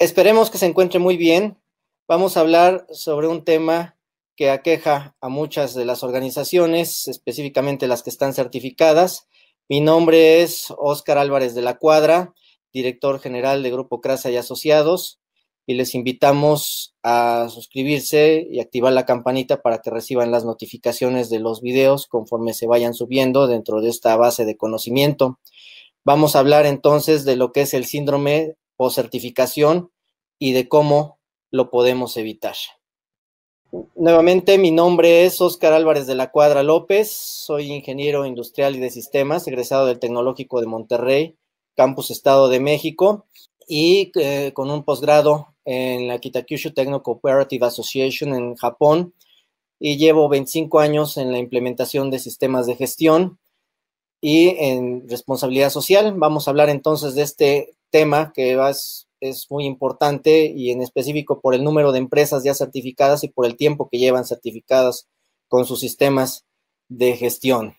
Esperemos que se encuentre muy bien. Vamos a hablar sobre un tema que aqueja a muchas de las organizaciones, específicamente las que están certificadas. Mi nombre es Óscar Álvarez de la Cuadra, director general de Grupo Crasa y Asociados y les invitamos a suscribirse y activar la campanita para que reciban las notificaciones de los videos conforme se vayan subiendo dentro de esta base de conocimiento. Vamos a hablar entonces de lo que es el síndrome certificación y de cómo lo podemos evitar. Nuevamente, mi nombre es Óscar Álvarez de la Cuadra López, soy ingeniero industrial y de sistemas, egresado del Tecnológico de Monterrey, Campus Estado de México, y eh, con un posgrado en la Kitakyushu Techno Cooperative Association en Japón y llevo 25 años en la implementación de sistemas de gestión y en responsabilidad social. Vamos a hablar entonces de este tema que es, muy importante y en específico por el número de empresas ya certificadas y por el tiempo que llevan certificadas con sus sistemas de gestión.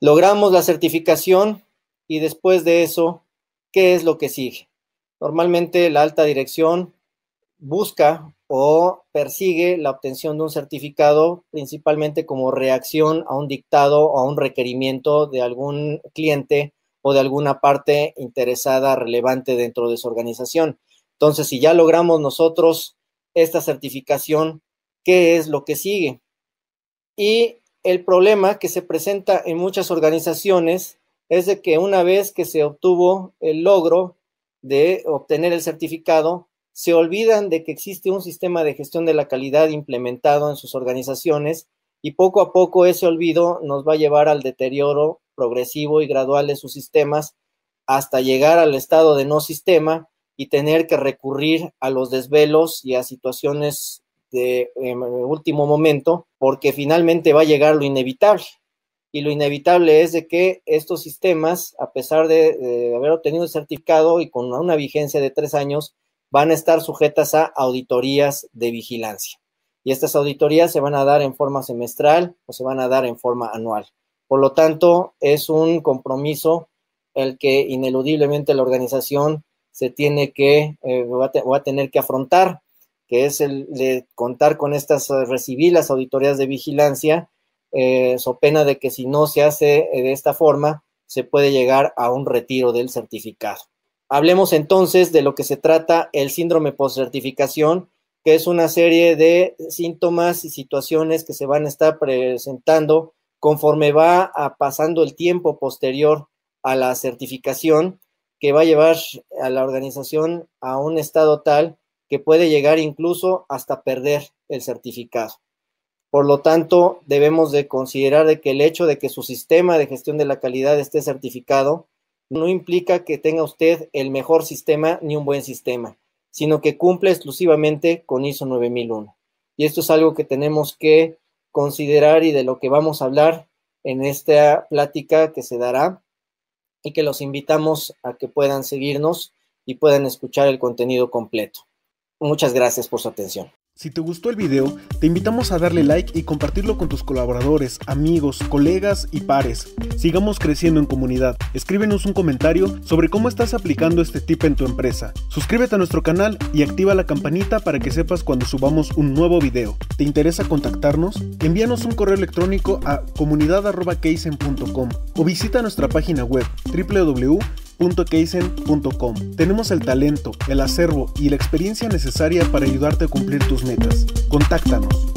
Logramos la certificación y después de eso, ¿qué es lo que sigue? Normalmente la alta dirección busca o persigue la obtención de un certificado principalmente como reacción a un dictado o a un requerimiento de algún cliente o de alguna parte interesada relevante dentro de su organización. Entonces, si ya logramos nosotros esta certificación, ¿qué es lo que sigue? Y el problema que se presenta en muchas organizaciones es de que una vez que se obtuvo el logro, de obtener el certificado, se olvidan de que existe un sistema de gestión de la calidad implementado en sus organizaciones y poco a poco ese olvido nos va a llevar al deterioro progresivo y gradual de sus sistemas hasta llegar al estado de no sistema y tener que recurrir a los desvelos y a situaciones de último momento, porque finalmente va a llegar lo inevitable y lo inevitable es de que estos sistemas, a pesar de, haber obtenido el certificado y con una vigencia de tres años, van a estar sujetas a auditorías de vigilancia. Y estas auditorías se van a dar en forma semestral o se van a dar en forma anual. Por lo tanto, es un compromiso el que ineludiblemente la organización se tiene que, eh, va, a tener que afrontar, que es el de contar con estas, recibir las auditorías de vigilancia eh, so pena de que si no se hace eh, de esta forma, se puede llegar a un retiro del certificado. Hablemos entonces de lo que se trata el síndrome post-certificación, que es una serie de síntomas y situaciones que se van a estar presentando conforme va pasando el tiempo posterior a la certificación, que va a llevar a la organización a un estado tal que puede llegar incluso hasta perder el certificado. Por lo tanto, debemos de considerar de que el hecho de que su sistema de gestión de la calidad esté certificado no implica que tenga usted el mejor sistema ni un buen sistema, sino que cumple exclusivamente con ISO 9001. Y esto es algo que tenemos que considerar y de lo que vamos a hablar en esta plática que se dará y que los invitamos a que puedan seguirnos y puedan escuchar el contenido completo. Muchas gracias por su atención. Si te gustó el video, te invitamos a darle like y compartirlo con tus colaboradores, amigos, colegas y pares. Sigamos creciendo en comunidad. Escríbenos un comentario sobre cómo estás aplicando este tip en tu empresa. Suscríbete a nuestro canal y activa la campanita para que sepas cuando subamos un nuevo video. ¿Te interesa contactarnos? Envíanos un correo electrónico a comunidad.keisen.com o visita nuestra página web www www.keisen.com. Tenemos el talento, el acervo y la experiencia necesaria para ayudarte a cumplir tus metas. Contáctanos.